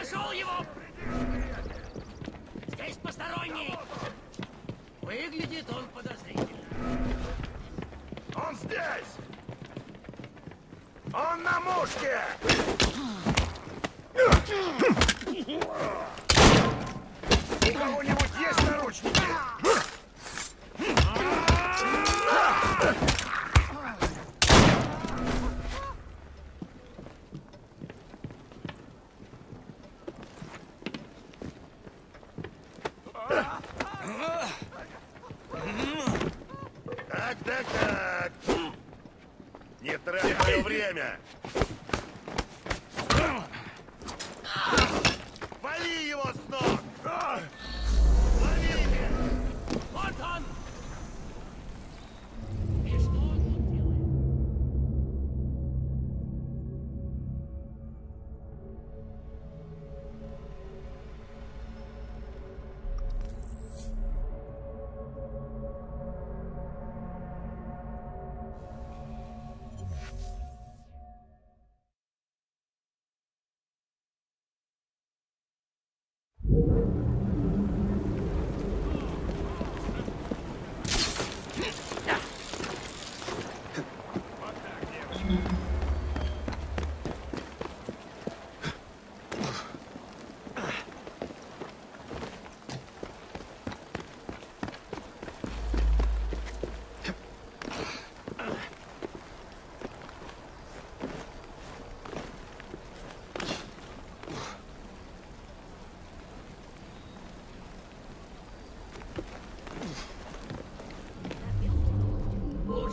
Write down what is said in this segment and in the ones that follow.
Нашел его! Здесь посторонний! Выглядит он подозрительно. Он здесь! Он на мушке! У кого-нибудь есть наручники?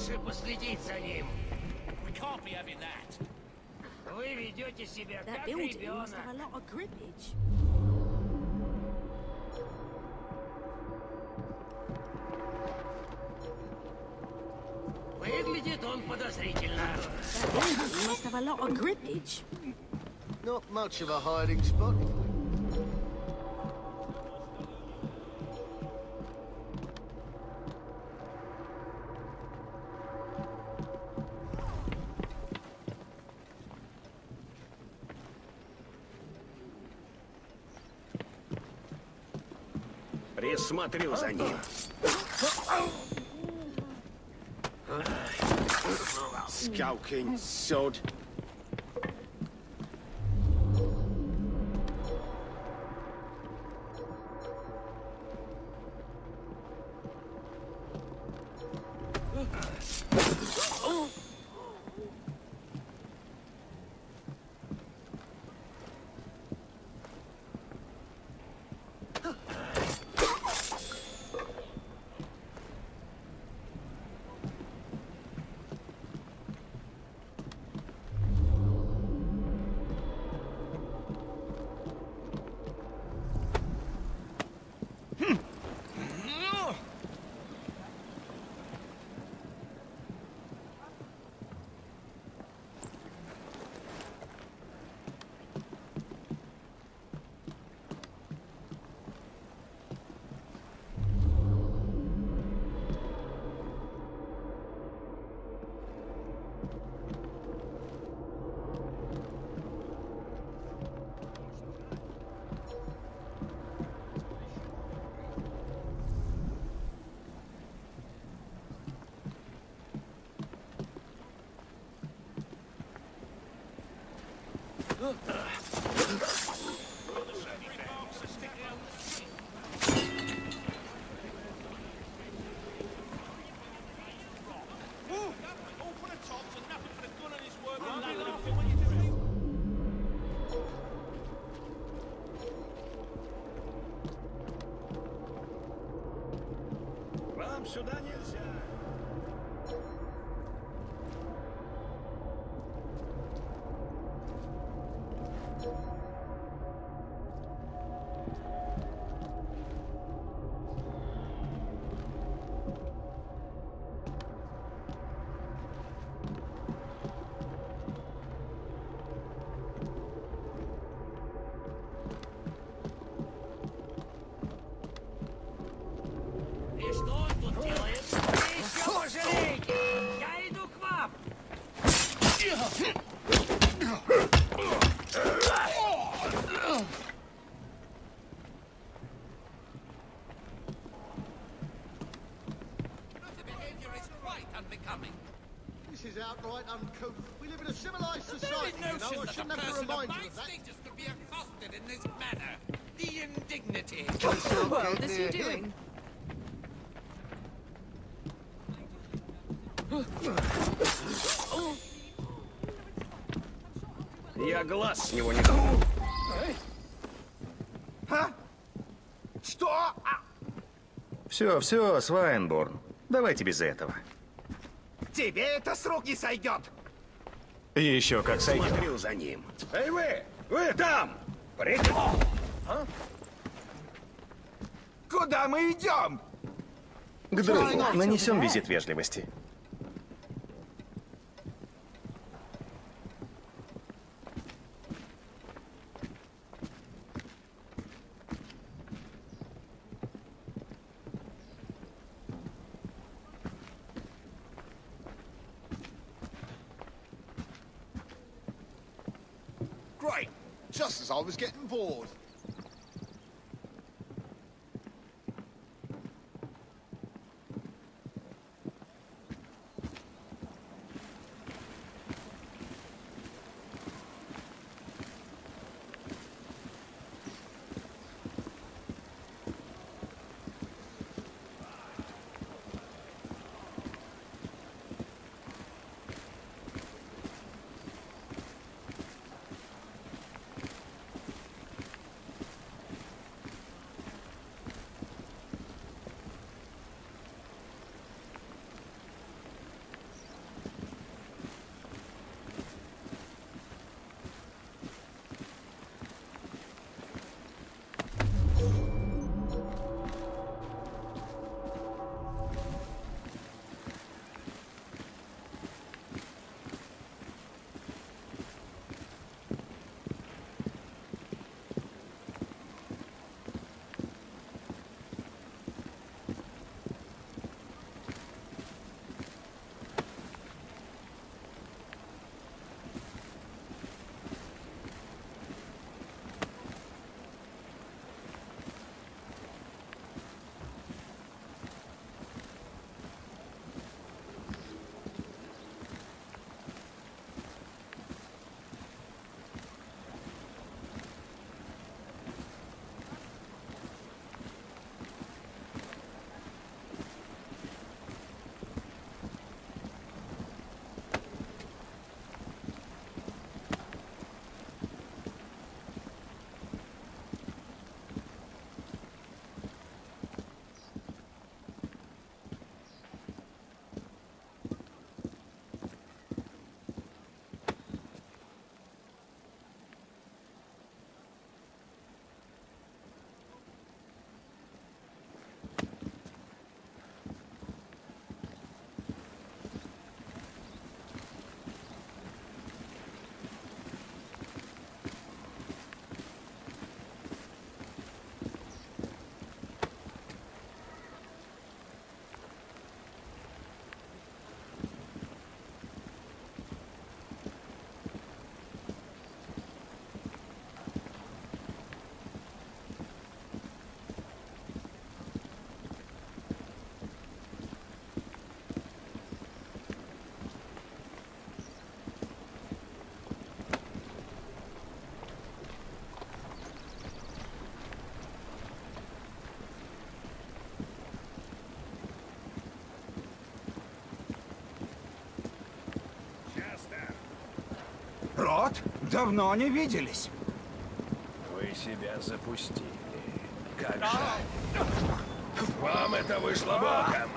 Лучше последить за ним. We can't be having that. Вы ведете себя That как building ребенок. must have a lot of cribbage. Выглядит он подозрительно. That building must have a lot of cribbage. Not much of a hiding spot. Присмотрю за ним. Skulking sod. Hmm. This is outright uncouth. We live in a civilized society. No very notion that a person of my status could be accosted in this manner. The indignity. what is he doing? Я глаз с него не дал. Что? Все, все, Свайнборн. Давайте без этого. Тебе это с рук не сойдет. Еще как сойдет. Смотрю за ним. Эй вы! Вы там! Придем! Куда мы идем? К другу. Нанесем визит вежливости. injustice. I was getting bored. Давно не виделись. Вы себя запустили. Как жаль. Вам это вышло боком.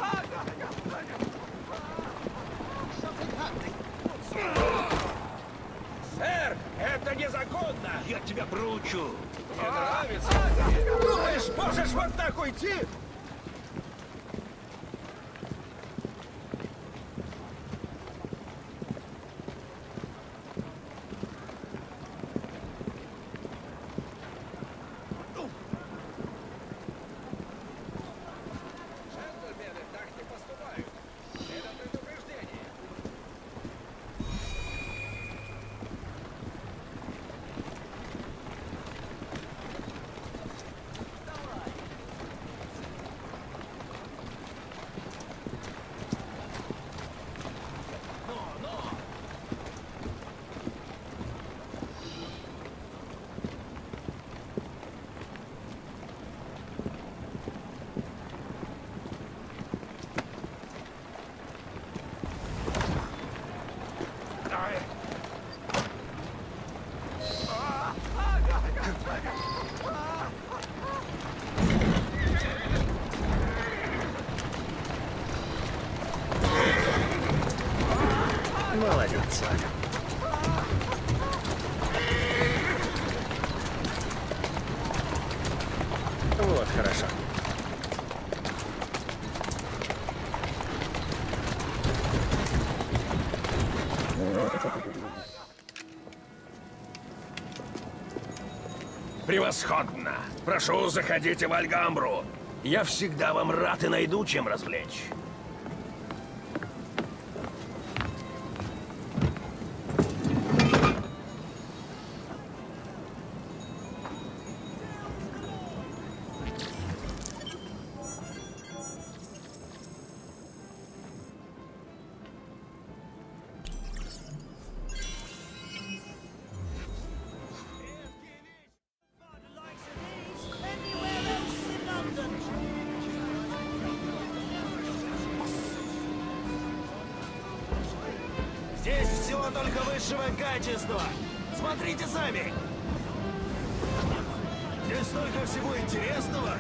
Сэр, это незаконно! Я тебя проучу! Мне нравится! Думаешь, можешь вот так уйти? Джентльмены так не поступают. Это предупреждение. Хорошо. Превосходно! Прошу, заходите в Альгамбру. Я всегда вам рад и найду, чем развлечь. Только высшего качества. Смотрите сами. Здесь столько всего интересного.